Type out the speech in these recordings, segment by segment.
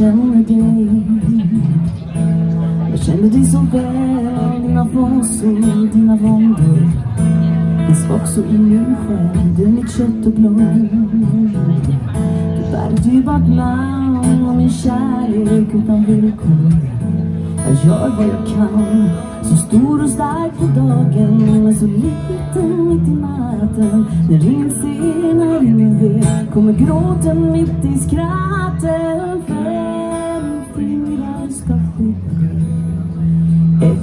känner dig Jag känner dig så väl, dina fasor, dina våndor Finns också i min själ, du är mitt kött och blod Du bär ett dyrbart namn och min kärlek utan villkor Jag gör vad jag kan, så stor och stark på dagen Men så liten mitt i natten När ingen ser, när ingen vet Kommer gråten mitt i skratten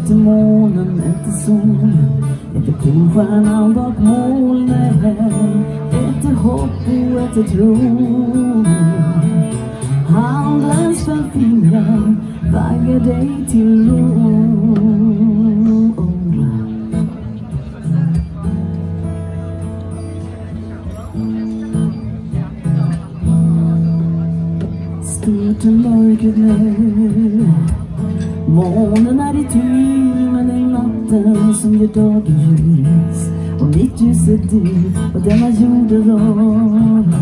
Ett är månen, ett är solen Ett är polstjärnan bak molnen Ett är hopp och ett är tro. Handens fem fingrar vaggar dig till ro. Stort är mörkret nu Månen är i tur men det är natten som gör dagen ljus Och mitt ljus är du och denna jord är rad.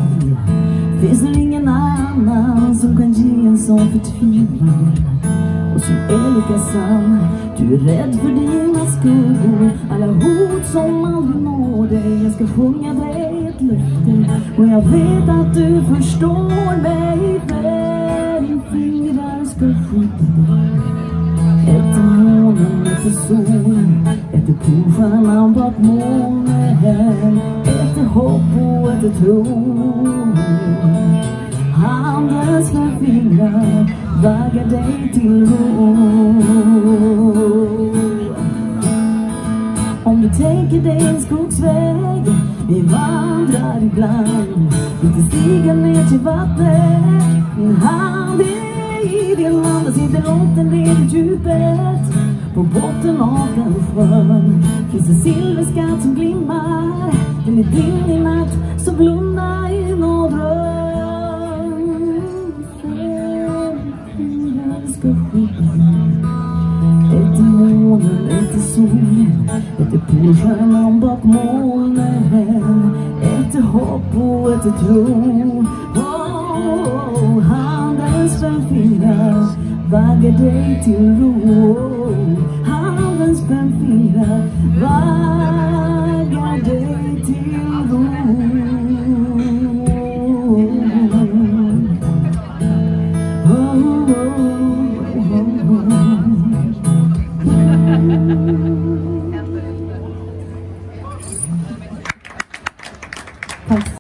Finns det ingen annan som kan ge en sån förtvivlan? Och som är lika sann Du är rädd för dina skuggor Alla hot som aldrig når dig Jag ska sjunga dig ett löfte. Och jag vet att du förstår mig. Äter sol, är solen polstjärnan bak molnen Ett hopp och äter tro. Handens med fingrar vaggar dig till ro. Om du tänker dig en skogsväg Vi vandrar ibland. Inte stiga ner till vattnet. Min hand är i din hand och sitter långt ner i djupet. På botten av den sjön. Finns en silverskatt som glimmar Den är din i natt Så blunda in och dröm ska skydda Ett är månen, ett är solen Ett är polstjärnan bak molnen Ett är hopp och ett är tro. Oh, Handens fem fingrar vaggar dig till ro. Dig till ro